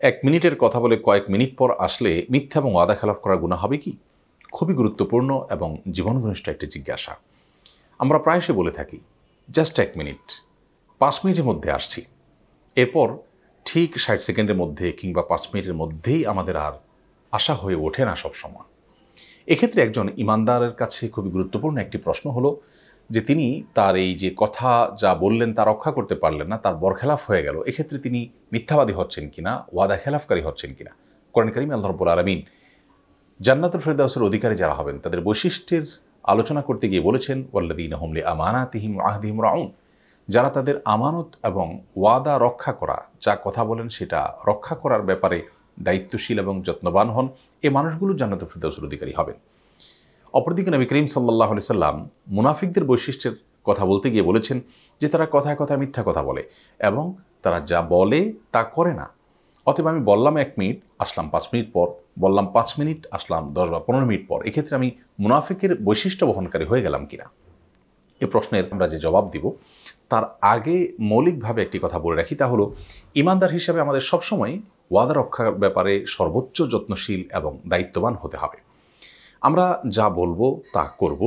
এক মিনিটের কথা বলে কয়েক মিনিট পর আসলে মিথ্যা এবং ওয়াদা খেলাফ করার গুণা হবে কি? খুবই গুরুত্বপূর্ণ এবং জীবন ঘনিষ্ঠ একটি জিজ্ঞাসা। আমরা প্রায়শই বলে থাকি, জাস্ট এক মিনিট, পাঁচ মিনিটের মধ্যে আসছি। এরপর ঠিক ষাট সেকেন্ডের মধ্যে কিংবা পাঁচ মিনিটের মধ্যেই আমাদের আর আশা হয়ে ওঠে না সবসময়। এক্ষেত্রে একজন ইমানদারের কাছে খুবই গুরুত্বপূর্ণ একটি প্রশ্ন হলো যে তিনি তার এই যে কথা যা বললেন তা রক্ষা করতে পারলেন না, তার বরখেলাফ হয়ে গেল। এক্ষেত্রে তিনি মিথ্যাবাদী হচ্ছেন কিনা ওয়াদা খেলাফকারী হচ্ছেন কিনা? কোরআন করিম আল্লাহ আলমিন জান্নাতুল ফেরদাউসের অধিকারী যারা হবেন, তাদের বৈশিষ্ট্যের আলোচনা করতে গিয়ে বলেছেন ওয়াল্লাদিন হমলে আমানাতিহিম আহদিহিম রাউন। যারা তাদের আমানত এবং ওয়াদা রক্ষা করা, যা কথা বলেন সেটা রক্ষা করার ব্যাপারে দায়িত্বশীল এবং যত্নবান হন এই মানুষগুলো জান্নাতুল ফেরদাউসের অধিকারী হবেন। অপরদিকে নবী করিম সাল্লাহ সাল্লাম মুনাফিকদের বৈশিষ্ট্যের কথা বলতে গিয়ে বলেছেন যে তারা কথায় কথায় মিথ্যা কথা বলে এবং তারা যা বলে তা করে না। অতএব আমি বললাম এক মিনিট, আসলাম পাঁচ মিনিট পর, বললাম পাঁচ মিনিট, আসলাম দশ বা পনেরো মিনিট পর, এক্ষেত্রে আমি মুনাফিকের বৈশিষ্ট্য বহনকারী হয়ে গেলাম কিনা? এ প্রশ্নের আমরা যে জবাব দিব, তার আগে মৌলিকভাবে একটি কথা বলে রাখি, তা হলো ইমানদার হিসাবে আমাদের সবসময় ওয়াদা রক্ষার ব্যাপারে সর্বোচ্চ যত্নশীল এবং দায়িত্ববান হতে হবে। আমরা যা বলব তা করব,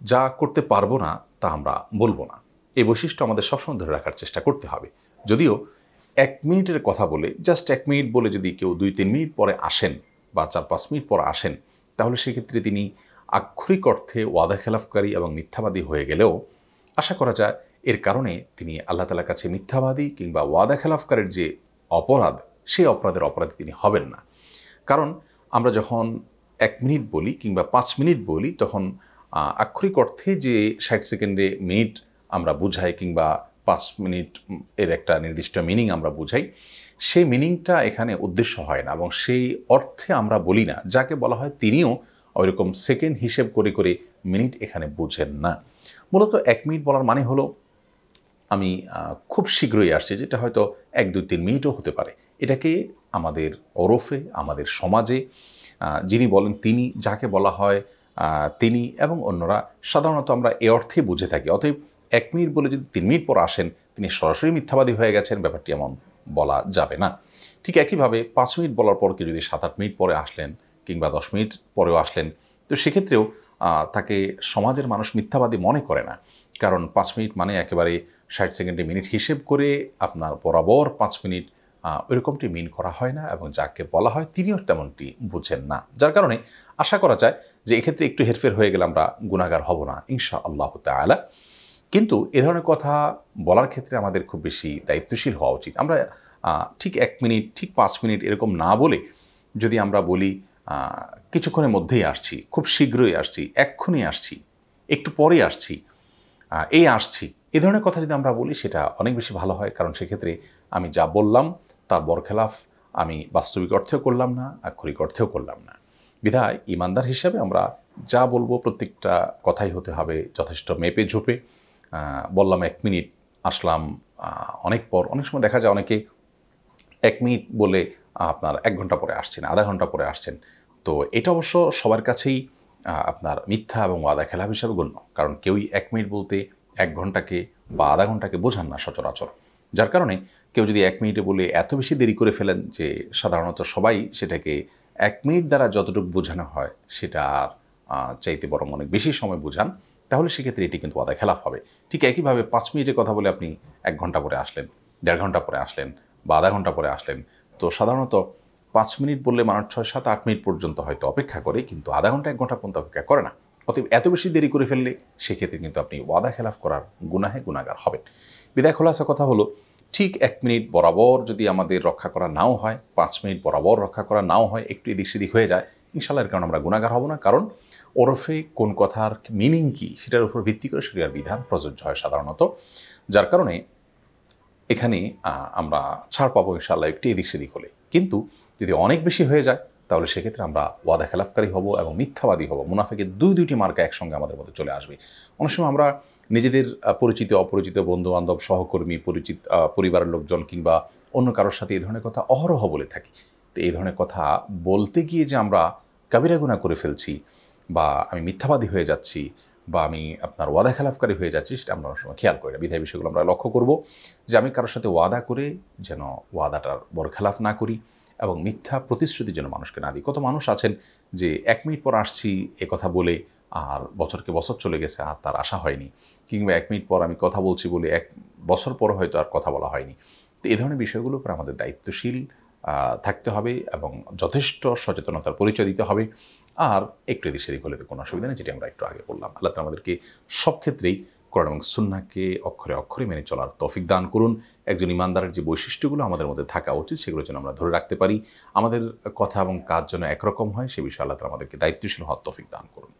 যা করতে পারব না তা আমরা বলব না। এই বৈশিষ্ট্য আমাদের সবসময় ধরে রাখার চেষ্টা করতে হবে। যদিও এক মিনিটের কথা বলে জাস্ট এক মিনিট বলে যদি কেউ দুই তিন মিনিট পরে আসেন বা চার পাঁচ মিনিট পরে আসেন, তাহলে সেক্ষেত্রে তিনি আক্ষরিক অর্থে ওয়াদা খেলাফকারী এবং মিথ্যাবাদী হয়ে গেলেও আশা করা যায় এর কারণে তিনি আল্লাহ তালার কাছে মিথ্যাবাদী কিংবা ওয়াদা খেলাফকারের যে অপরাধ, সেই অপরাধের অপরাধী তিনি হবেন না। কারণ আমরা যখন এক মিনিট বলি কিংবা পাঁচ মিনিট বলি, তখন আক্ষরিক অর্থে যে ষাট সেকেন্ডে মিনিট আমরা বুঝাই কিংবা পাঁচ মিনিট এর একটা নির্দিষ্ট মিনিং আমরা বুঝাই, সেই মিনিংটা এখানে উদ্দেশ্য হয় না এবং সেই অর্থে আমরা বলি না। যাকে বলা হয় তিনিও ওইরকম সেকেন্ড হিসেব করে করে মিনিট এখানে বুঝেন না। মূলত এক মিনিট বলার মানে হলো, আমি খুব শীঘ্রই আসছি, যেটা হয়তো এক, দুই, তিন মিনিটও হতে পারে। এটাকে আমাদের ওরফে, আমাদের সমাজে যিনি বলেন তিনি যাকে বলা হয় তিনি এবং অন্যরা, সাধারণত আমরা এ অর্থে বুঝে থাকি। অতএব এক মিনিট বলে যদি তিন মিনিট পর আসেন, তিনি সরাসরি মিথ্যাবাদী হয়ে গেছেন, ব্যাপারটি এমন বলা যাবে না। ঠিক একইভাবে পাঁচ মিনিট বলার পর কেউ যদি সাত আট মিনিট পরে আসলেন কিংবা দশ মিনিট পরেও আসলেন, তো সেক্ষেত্রেও তাকে সমাজের মানুষ মিথ্যাবাদী মনে করে না। কারণ পাঁচ মিনিট মানে একেবারে ষাট সেকেন্ডে মিনিট হিসেব করে আপনার বরাবর পাঁচ মিনিট ওইরকমটি মিন করা হয় না এবং যাকে বলা হয় তিনিও তেমনটি বুঝেন না। যার কারণে আশা করা যায় যে এক্ষেত্রে একটু হেরফের হয়ে গেলে আমরা গুণাগার হব না ইনশা আল্লাহ তালা কিন্তু এ ধরনের কথা বলার ক্ষেত্রে আমাদের খুব বেশি দায়িত্বশীল হওয়া উচিত। আমরা ঠিক এক মিনিট, ঠিক পাঁচ মিনিট এরকম না বলে যদি আমরা বলি কিছুক্ষণের মধ্যেই আসছি, খুব শীঘ্রই আসছি, এক্ষুনি আসছি, একটু পরে আসছি এই আসছি, এ ধরনের কথা যদি আমরা বলি সেটা অনেক বেশি ভালো হয়। কারণ সেক্ষেত্রে আমি যা বললাম তার বরখেলাফ আমি বাস্তবিক অর্থেও করলাম না, আক্ষরিক অর্থেও করলাম না। বিধায় ইমানদার হিসাবে আমরা যা বলব প্রত্যেকটা কথাই হতে হবে যথেষ্ট মেপে ঝোপে। বললাম এক মিনিট, আসলাম অনেক পর, অনেক সময় দেখা যায় অনেকে এক মিনিট বলে আপনার এক ঘণ্টা পরে আসছেন, আধা ঘণ্টা পরে আসছেন। তো এটা অবশ্য সবার কাছেই আপনার মিথ্যা এবং ওয়াদা খেলা হিসাবে গণ্য। কারণ কেউই এক মিনিট বলতে এক ঘন্টাকে বা আধা ঘন্টাকে বোঝান না সচরাচর। যার কারণে কেউ যদি এক মিনিটে বলে এত বেশি দেরি করে ফেলেন যে সাধারণত সবাই সেটাকে এক মিনিট দ্বারা যতটুকু বোঝানো হয় সেটা আর চাইতে বরং অনেক বেশি সময় বোঝান, তাহলে সেক্ষেত্রে এটি কিন্তু আদা খেলাফ হবে। ঠিক একইভাবে পাঁচ মিনিটে কথা বলে আপনি এক ঘণ্টা পরে আসলেন, দেড় ঘণ্টা পরে আসলেন বা আধা ঘণ্টা পরে আসলেন, তো সাধারণত পাঁচ মিনিট বললে মানুষ ছয় সাত আট মিনিট পর্যন্ত হয়তো অপেক্ষা করে, কিন্তু আধা ঘণ্টা এক ঘণ্টা পর্যন্ত অপেক্ষা করে না। অতএব এত বেশি দেরি করে ফেললে সেক্ষেত্রে কিন্তু আপনি ওয়াদা খেলাফ করার গুনাহে গুণাগার হবেন। বিদায় খোলাসা কথা হলো ঠিক এক মিনিট বরাবর যদি আমাদের রক্ষা করা নাও হয়, পাঁচ মিনিট বরাবর রক্ষা করা নাও হয়, একটু এদিক সেদিক হয়ে যায় ইনশাল্লাহ এর কারণে আমরা গুণাগার হব না। কারণ ওরফে কোন কথার মিনিং কী, সেটার উপর ভিত্তি করে সেটার বিধান প্রযোজ্য হয় সাধারণত। যার কারণে এখানে আমরা ছাড় পাবো ইনশাল্লাহ একটু এদিক সেদিক হলে। কিন্তু যদি অনেক বেশি হয়ে যায়, তাহলে সেক্ষেত্রে আমরা ওয়াদা খেলাফকারী হব এবং মিথ্যাবাদী হব। মুনাফেকের দুই, দুইটি মার্কা একসঙ্গে আমাদের মধ্যে চলে আসবে। অনেক সময় আমরা নিজেদের পরিচিত, অপরিচিত বন্ধুবান্ধব, সহকর্মী, পরিচিত পরিবারের লোকজন কিংবা অন্য কারোর সাথে এই ধরনের কথা অহরহ বলে থাকি। তো এই ধরনের কথা বলতে গিয়ে যে আমরা কাবিরাগুনা করে ফেলছি বা আমি মিথ্যাবাদী হয়ে যাচ্ছি বা আমি আপনার ওয়াদা খেলাফকারী হয়ে যাচ্ছি, সেটা আমরা অনেক সময় খেয়াল করি না। বিধায় বিষয়গুলো আমরা লক্ষ্য করব যে আমি কারোর সাথে ওয়াদা করে যেন ওয়াদাটার বড় খেলাফ না করি এবং মিথ্যা প্রতিশ্রুতি যেন মানুষকে না দিই। কত মানুষ আছেন যে এক মিনিট পর আসছি এ কথা বলে আর বছরকে বছর চলে গেছে আর তার আশা হয়নি। কিংবা এক মিনিট পর আমি কথা বলছি বলে এক বছর পর হয়তো আর কথা বলা হয়নি। তো এই ধরনের বিষয়গুলো উপর আমাদের দায়িত্বশীল থাকতে হবে এবং যথেষ্ট সচেতনতার পরিচয় দিতে হবে। আর একটু এদিক সেদিক হলে কোনো অসুবিধা নেই, যেটি আমরা একটু আগে বললাম। আল্লাহ আমাদেরকে সব ক্ষেত্রেই কোরআন এবং সুন্নাকে অক্ষরে অক্ষরে মেনে চলার তৌফিক দান করুন। একজন ইমানদারের যে বৈশিষ্ট্যগুলো আমাদের মধ্যে থাকা উচিত, সেগুলো যেন আমরা ধরে রাখতে পারি। আমাদের কথা এবং কাজ যেন একরকম হয়, সে বিষয়ে আল্লাহ আমাদেরকে দায়িত্বশীল হওয়ার তফিক দান করুন।